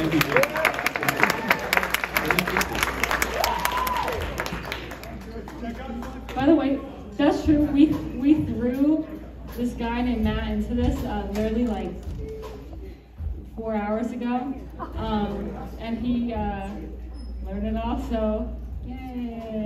Thank you, By the way, that's true. We we threw this guy named Matt into this uh, literally like four hours ago, um, and he uh, learned it all. So yay!